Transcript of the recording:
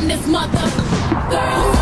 run this mother. Girls.